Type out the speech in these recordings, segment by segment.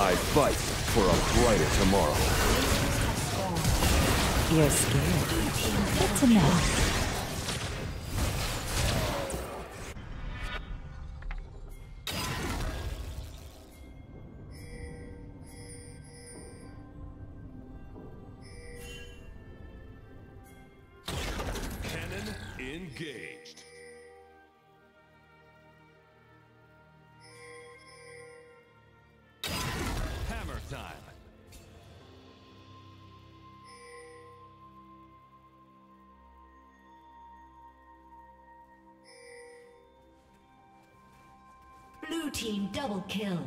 I fight for a brighter tomorrow. You're scared. Good to time. Blue team double kill.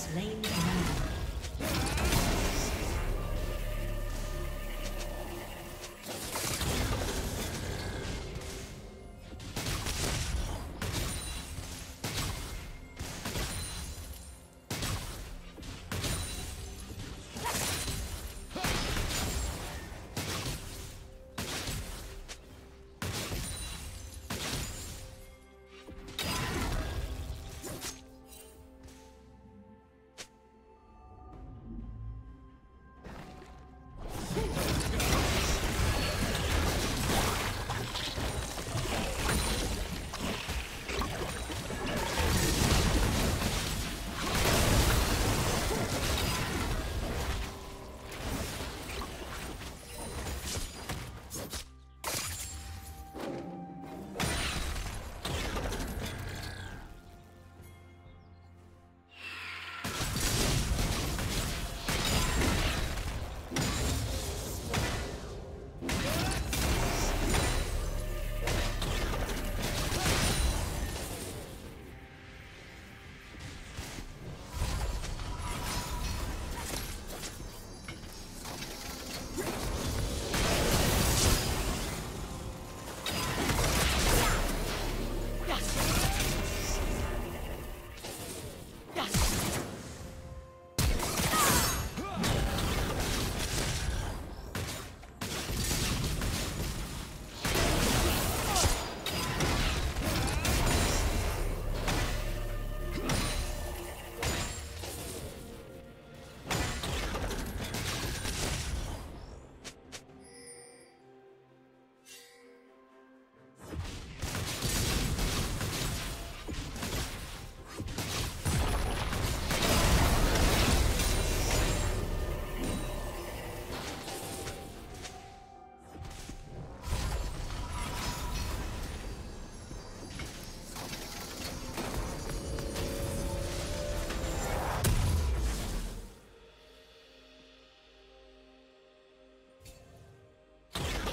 slain the dragon.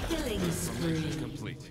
Killing spree. Complete.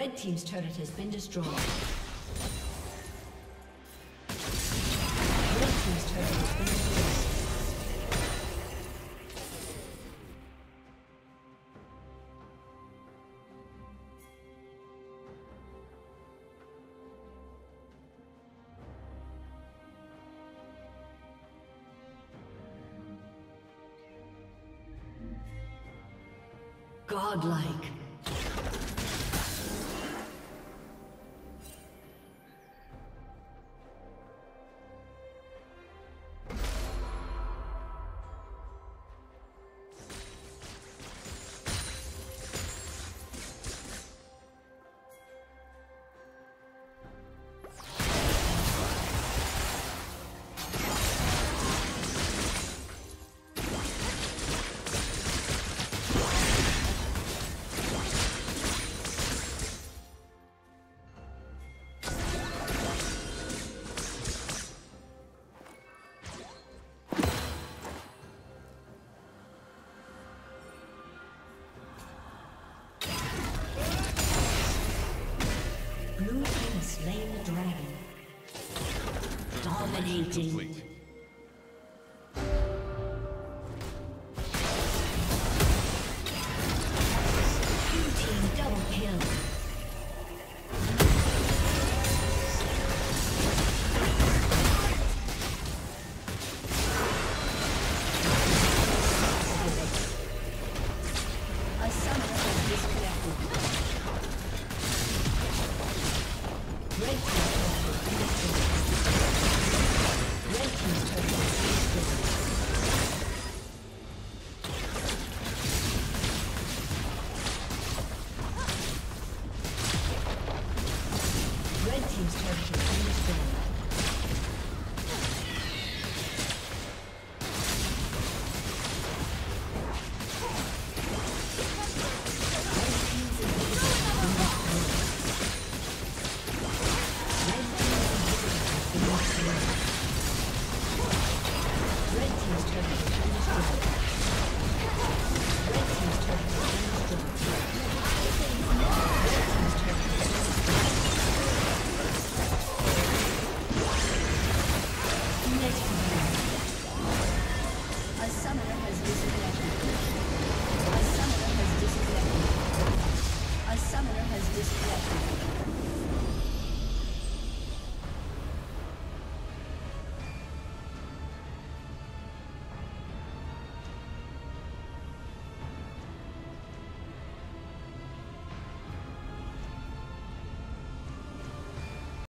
Red Team's turret has been destroyed. Team's turret has been destroyed. Godlike. complete.